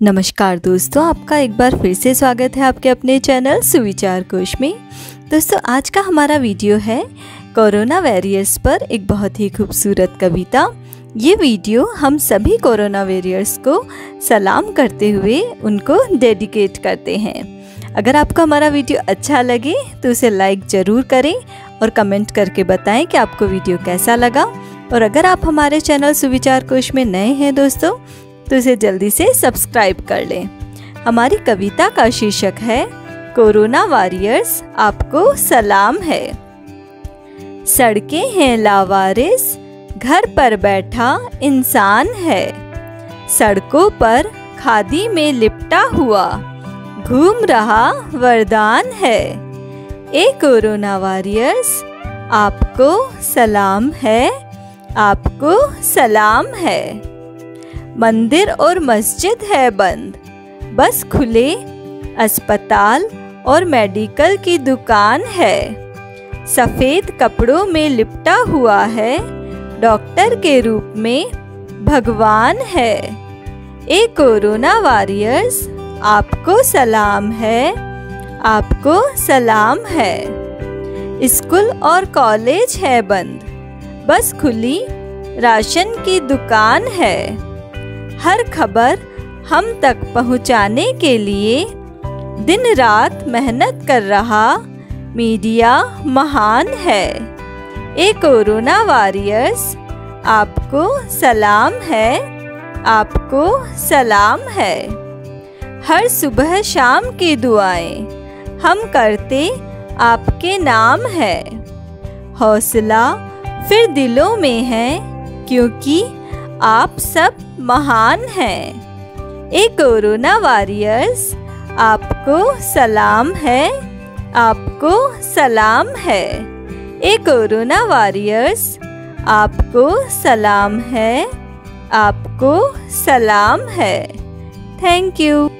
नमस्कार दोस्तों, आपका एक बार फिर से स्वागत है आपके अपने चैनल सुविचार कोश में। दोस्तों, आज का हमारा वीडियो है कोरोना वैरियर्स पर एक बहुत ही खूबसूरत कविता। ये वीडियो हम सभी कोरोना वैरियर्स को सलाम करते हुए उनको डेडिकेट करते हैं। अगर आपको हमारा वीडियो अच्छा लगे तो उसे लाइक ज़रूर करें और कमेंट करके बताएँ कि आपको वीडियो कैसा लगा। और अगर आप हमारे चैनल सुविचार कोश में नए हैं दोस्तों तो इसे जल्दी से सब्सक्राइब कर लें। हमारी कविता का शीर्षक है, कोरोना वॉरियर्स आपको सलाम है। सड़कें हैं लावारिस, घर पर बैठा इंसान है। सड़कों पर खादी में लिपटा हुआ, घूम रहा वरदान है। ए कोरोना वॉरियर्स, आपको सलाम है, आपको सलाम है। मंदिर और मस्जिद है बंद। बस खुले, अस्पताल और मेडिकल की दुकान है। सफ़ेद कपड़ों में लिपटा हुआ है। डॉक्टर के रूप में भगवान है। ए कोरोना वॉरियर्स, आपको सलाम है। आपको सलाम है। स्कूल और कॉलेज है बंद। बस खुली, राशन की दुकान है। हर खबर हम तक पहुँचाने के लिए दिन रात मेहनत कर रहा मीडिया महान है। ए कोरोना वॉरियर्स, आपको सलाम है, आपको सलाम है। हर सुबह शाम की दुआएँ हम करते आपके नाम है। हौसला फिर दिलों में है, क्योंकि आप सब महान हैं। ए कोरोना वॉरियर्स, आपको सलाम है, आपको सलाम है। ए कोरोना वॉरियर्स, आपको सलाम है, आपको सलाम है। Thank you.